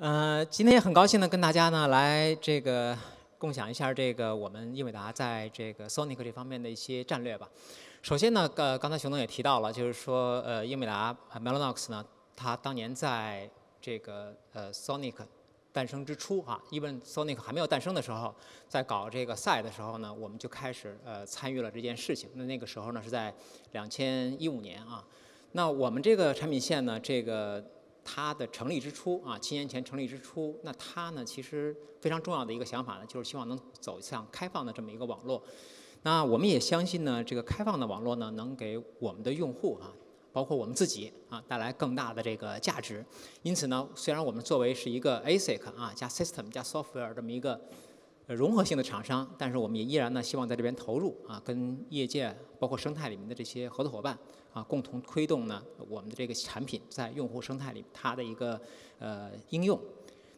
呃，今天也很高兴呢，跟大家呢来这个共享一下这个我们英伟达在这个 Sonic 这方面的一些战略吧。首先呢，呃，刚才熊总也提到了，就是说，呃，英伟达 Melanox 呢，它当年在这个呃 Sonic 诞生之初啊，even Sonic 还没有诞生的时候，在搞这个赛的时候呢，我们就开始呃参与了这件事情。那那个时候呢是在两千一五年啊。那我们这个产品线呢，这个它的成立之初啊，七年前成立之初，那它呢其实非常重要的一个想法呢，就是希望能走向开放的这么一个网络。那我们也相信呢，这个开放的网络呢，能给我们的用户啊，包括我们自己啊，带来更大的这个价值。因此呢，虽然我们作为是一个 ASIC 啊加 System 加 Software 这么一个融合性的厂商，但是我们也依然呢，希望在这边投入啊，跟业界包括生态里面的这些合作伙伴。啊，共同推动呢我们的这个产品在用户生态里它的一个呃应用。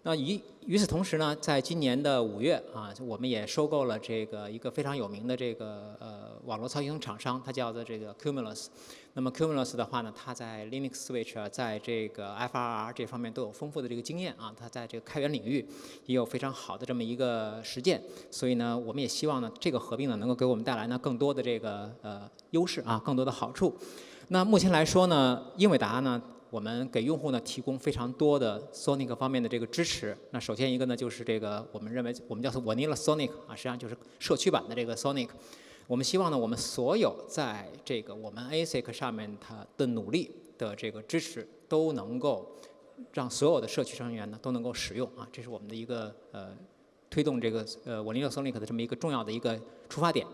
那与与此同时呢，在今年的五月啊，我们也收购了这个一个非常有名的这个呃网络操作系统厂商，它叫做这个 Cumulus。那么 Cumulus 的话呢，它在 Linux Switch 在这个 FRR 这方面都有丰富的这个经验啊，它在这个开源领域也有非常好的这么一个实践。所以呢，我们也希望呢，这个合并呢，能够给我们带来呢更多的这个呃优势啊，更多的好处。那目前来说呢，英伟达呢。我们给用户呢提供非常多的 Sonic 方面的这个支持。那首先一个呢就是这个我们认为我们叫做 Vanilla Sonic 啊，实际上就是社区版的这个 Sonic。我们希望呢我们所有在这个我们 ASIC 上面它的努力的这个支持都能够让所有的社区成员呢都能够使用啊，这是我们的一个呃推动这个呃 Vanilla Sonic 的这么一个重要的一个出发点。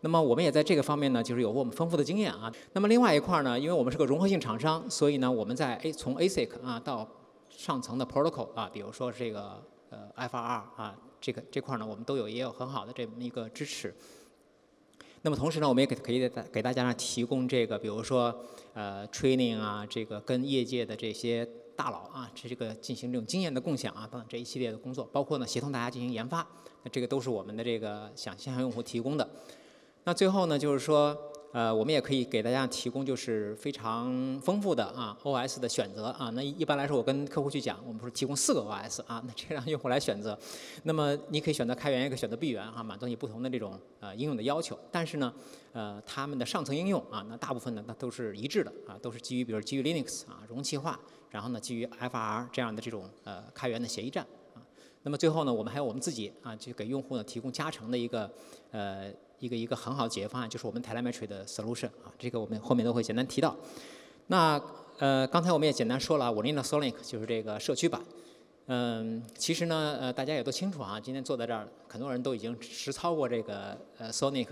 那么我们也在这个方面呢，就是有过我们丰富的经验啊。那么另外一块呢，因为我们是个融合性厂商，所以呢，我们在 A 从 ASIC 啊到上层的 Protocol 啊，比如说这个呃 FRR 啊，这个这块呢，我们都有也有很好的这么一个支持。那么同时呢，我们也给可以给给大家呢提供这个，比如说呃 training 啊，这个跟业界的这些大佬啊，这个进行这种经验的共享啊等等这一系列的工作，包括呢协同大家进行研发，那这个都是我们的这个想向用户提供的。那最后呢，就是说，呃，我们也可以给大家提供就是非常丰富的啊 OS 的选择啊。那一般来说，我跟客户去讲，我们不是提供四个 OS 啊，那这让用户来选择。那么你可以选择开源，也可以选择闭源啊，满足你不同的这种呃应用的要求。但是呢，呃，他们的上层应用啊，那大部分呢，那都是一致的啊，都是基于比如基于 Linux 啊，容器化，然后呢，基于 FR 这样的这种呃开源的协议站啊。那么最后呢，我们还有我们自己啊，就给用户呢提供加成的一个呃。一个一个很好的解决方案就是我们 telemetry 的 solution 啊，这个我们后面都会简单提到。那呃，刚才我们也简单说了，我们的 Sonic 就是这个社区版。嗯，其实呢，呃，大家也都清楚啊，今天坐在这儿，很多人都已经实操过这个呃 Sonic。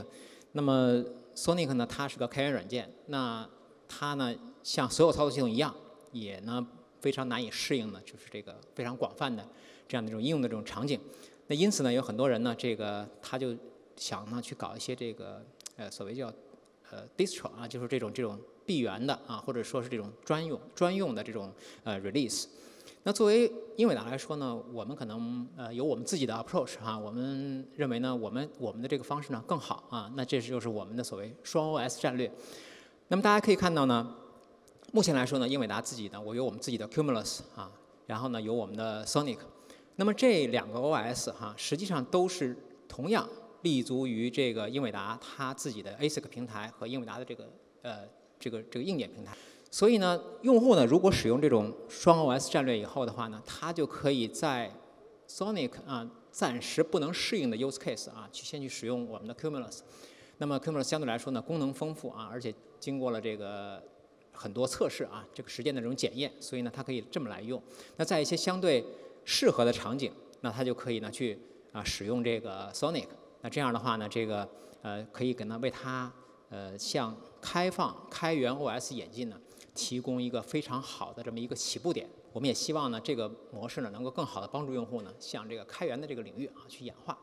那么 Sonic 呢，它是个开源软件，那它呢，像所有操作系统一样，也呢非常难以适应的，就是这个非常广泛的这样的一种应用的这种场景。那因此呢，有很多人呢，这个他就想呢去搞一些这个呃所谓叫呃 distro 啊，就是这种这种闭源的啊，或者说是这种专用专用的这种呃 release。那作为英伟达来说呢，我们可能呃有我们自己的 approach 哈，我们认为呢，我们我们的这个方式呢更好啊。那这就是我们的所谓双 OS 战略。那么大家可以看到呢，目前来说呢，英伟达自己呢，我有我们自己的 Cumulus 啊，然后呢有我们的 Sonic。那么这两个 OS 哈，实际上都是同样。立足于这个英伟达它自己的 ASIC 平台和英伟达的这个呃这个这个硬件平台，所以呢，用户呢如果使用这种双 OS 战略以后的话呢，他就可以在 Sonic 啊暂时不能适应的 use case 啊去先去使用我们的 Cumulus。那么 Cumulus 相对来说呢功能丰富啊，而且经过了这个很多测试啊这个实践的这种检验，所以呢它可以这么来用。那在一些相对适合的场景，那它就可以呢去啊使用这个 Sonic。那这样的话呢，这个呃可以给呢为它呃向开放开源 OS 演进呢提供一个非常好的这么一个起步点。我们也希望呢这个模式呢能够更好的帮助用户呢向这个开源的这个领域啊去演化。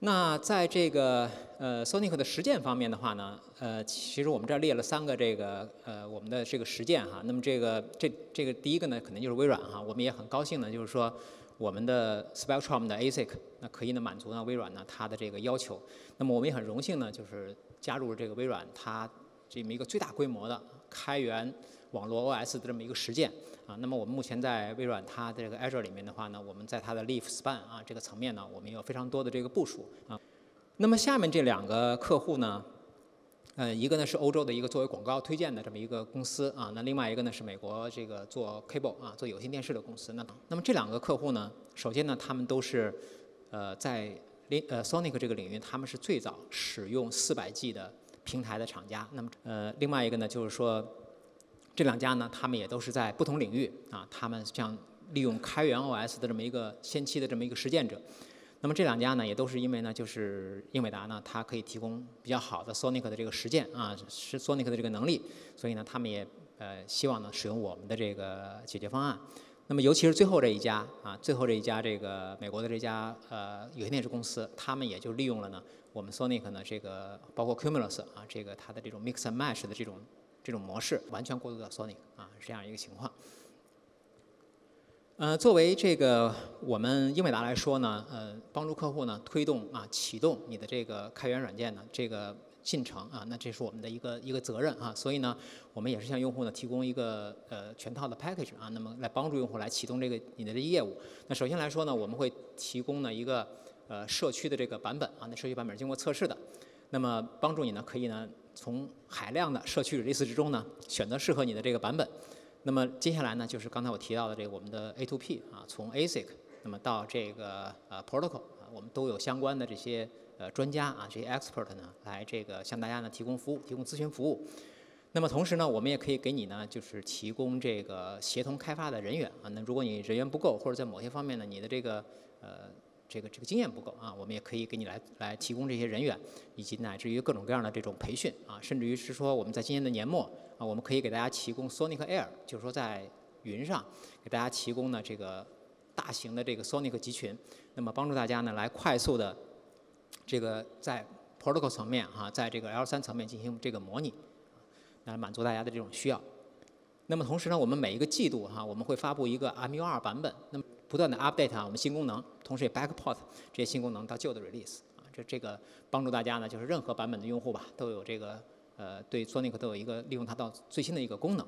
那在这个呃 Sonic 的实践方面的话呢，呃其实我们这儿列了三个这个呃我们的这个实践哈。那么这个这这个第一个呢肯定就是微软哈，我们也很高兴呢就是说。我们的 Spectrum 的 ASIC 那可以呢满足呢微软呢它的这个要求。那么我们也很荣幸呢，就是加入了这个微软它这么一个最大规模的开源网络 OS 的这么一个实践啊。那么我们目前在微软它的这个 Azure 里面的话呢，我们在它的 Leaf Span 啊这个层面呢，我们有非常多的这个部署啊。那么下面这两个客户呢，呃，一个呢是欧洲的一个作为广告推荐的这么一个公司啊，那另外一个呢是美国这个做 cable 啊做有线电视的公司。那那么这两个客户呢，首先呢他们都是呃在领呃 Sonic 这个领域，他们是最早使用四百 G 的。平台的厂家，那么呃，另外一个呢，就是说，这两家呢，他们也都是在不同领域啊，他们像利用开源 OS 的这么一个先期的这么一个实践者。那么这两家呢，也都是因为呢，就是英伟达呢，它可以提供比较好的 Sonic 的这个实践啊，是 Sonic 的这个能力，所以呢，他们也呃希望呢使用我们的这个解决方案。那么尤其是最后这一家啊，最后这一家这个美国的这家呃有线电视公司，他们也就利用了呢。我们 Sonic 呢，这个包括 Cumulus 啊，这个它的这种 Mix and Match 的这种这种模式，完全过渡到 Sonic 啊，是这样一个情况。呃，作为这个我们英伟达来说呢，呃，帮助客户呢推动啊启动你的这个开源软件呢这个进程啊，那这是我们的一个一个责任啊，所以呢，我们也是向用户呢提供一个呃全套的 package 啊，那么来帮助用户来启动这个你的这业务。那首先来说呢，我们会提供呢一个。呃，社区的这个版本啊，那社区版本经过测试的，那么帮助你呢，可以呢从海量的社区 release 之中呢，选择适合你的这个版本。那么接下来呢，就是刚才我提到的这个我们的 A2P 啊，从 ASIC 那么到这个呃 Protocol 啊，我们都有相关的这些呃专家啊，这些 expert 呢，来这个向大家呢提供服务，提供咨询服务。那么同时呢，我们也可以给你呢，就是提供这个协同开发的人员啊。那如果你人员不够，或者在某些方面呢，你的这个呃。这个这个经验不够啊，我们也可以给你来来提供这些人员，以及乃至于各种各样的这种培训啊，甚至于是说我们在今年的年末啊，我们可以给大家提供 Sonic Air，就是说在云上给大家提供呢这个大型的这个 Sonic 集群，那么帮助大家呢来快速的这个在 Protocol 层面哈，在这个 L3 层面进行这个模拟，来满足大家的这种需要。那么同时呢，我们每一个季度哈，我们会发布一个 MU2 版本，那么。不断的 update 啊，我们新功能，同时也 backport 这些新功能到旧的 release 啊，这这个帮助大家呢，就是任何版本的用户吧，都有这个呃对 Sonic 都有一个利用它到最新的一个功能。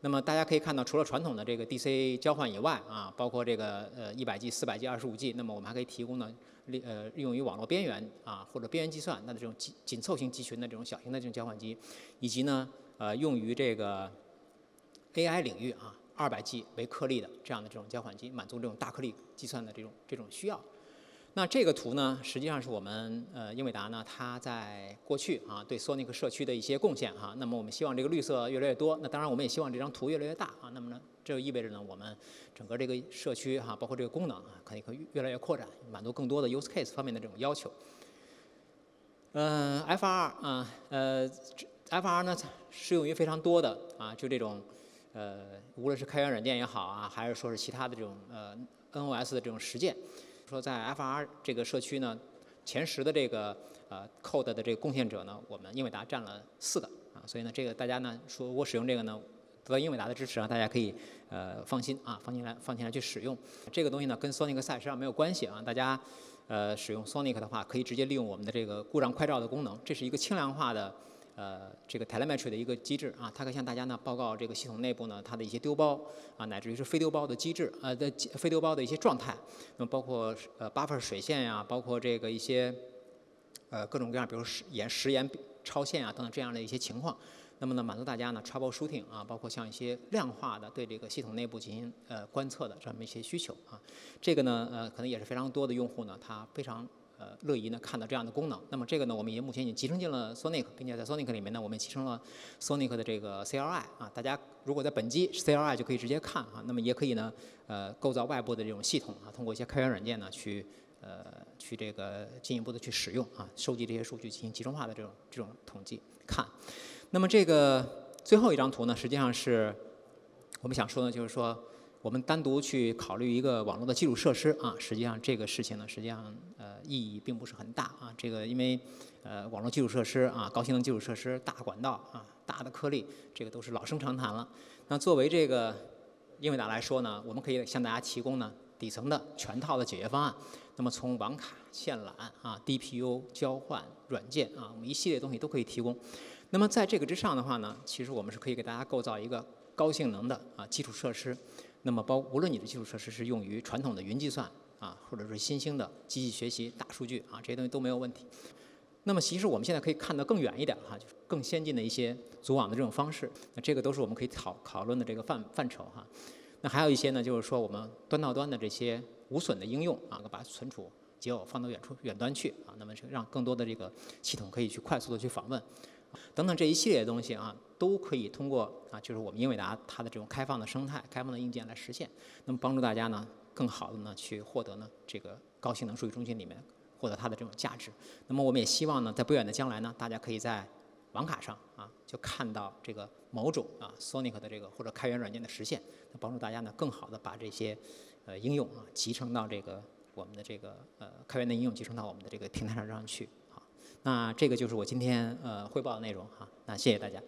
那么大家可以看到，除了传统的这个 DC 交换以外啊，包括这个呃 100G、400G、25G，那么我们还可以提供呢利呃用于网络边缘啊或者边缘计算那这种紧紧凑型集群的这种小型的这种交换机，以及呢呃用于这个 AI 领域啊。二百 G 为颗粒的这样的这种交换机，满足这种大颗粒计算的这种这种需要。那这个图呢，实际上是我们呃英伟达呢，它在过去啊对 Sonic 社区的一些贡献哈。那么我们希望这个绿色越来越多，那当然我们也希望这张图越来越大啊。那么呢，这就意味着呢，我们整个这个社区哈，包括这个功能啊，可以可以越来越扩展，满足更多的 use case 方面的这种要求。嗯，FR 啊，呃，FR 呢适用于非常多的啊，就这种。呃，无论是开源软件也好啊，还是说是其他的这种呃 NOS 的这种实践，说在 FR 这个社区呢，前十的这个呃 code 的这个贡献者呢，我们英伟达占了四个啊，所以呢，这个大家呢说我使用这个呢，得到英伟达的支持啊，大家可以呃放心啊，放心来放心来去使用这个东西呢，跟 Sonic 赛实际上没有关系啊，大家呃使用 Sonic 的话，可以直接利用我们的这个故障快照的功能，这是一个轻量化的。呃，这个 telemetry 的一个机制啊，它可以向大家呢报告这个系统内部呢它的一些丢包啊，乃至于是非丢包的机制呃的非丢包的一些状态。那么包括呃 buffer 水线呀，包括这个一些呃各种各样，比如时延时延超限啊等等这样的一些情况。那么呢，满足大家呢 troubleshooting 啊，包括像一些量化的对这个系统内部进行呃观测的这么一些需求啊。这个呢呃可能也是非常多的用户呢，他非常。呃，乐意呢看到这样的功能。那么这个呢，我们已经目前已经集成进了 Sonic，并且在 Sonic 里面呢，我们集成了 Sonic 的这个 CLI 啊。大家如果在本机 CLI 就可以直接看啊。那么也可以呢，呃，构造外部的这种系统啊，通过一些开源软件呢，去呃去这个进一步的去使用啊，收集这些数据进行集中化的这种这种统计看。那么这个最后一张图呢，实际上是我们想说的，就是说。我们单独去考虑一个网络的基础设施啊，实际上这个事情呢，实际上呃意义并不是很大啊。这个因为呃网络基础设施啊，高性能基础设施、大管道啊、大的颗粒，这个都是老生常谈了。那作为这个英伟达来说呢，我们可以向大家提供呢底层的全套的解决方案。那么从网卡、线缆啊、DPU 交换软件啊，我们一系列东西都可以提供。那么在这个之上的话呢，其实我们是可以给大家构造一个高性能的啊基础设施。那么包无论你的基础设施是用于传统的云计算啊，或者是新兴的机器学习、大数据啊，这些东西都没有问题。那么其实我们现在可以看得更远一点哈，就是更先进的一些组网的这种方式。那这个都是我们可以讨讨论的这个范范畴哈。那还有一些呢，就是说我们端到端的这些无损的应用啊，把存储结偶放到远处远端去啊，那么是让更多的这个系统可以去快速的去访问，等等这一系列的东西啊，都可以通过啊，就是我们英伟达它的这种开放的生态、开放的硬件来实现，那么帮助大家呢，更好的呢去获得呢这个高性能数据中心里面获得它的这种价值。那么我们也希望呢，在不远的将来呢，大家可以在网卡上啊，就看到这个某种啊 Sonic 的这个或者开源软件的实现，帮助大家呢更好的把这些呃应用啊集成到这个我们的这个呃开源的应用集成到我们的这个平台上上去。那这个就是我今天呃汇报的内容哈，那谢谢大家。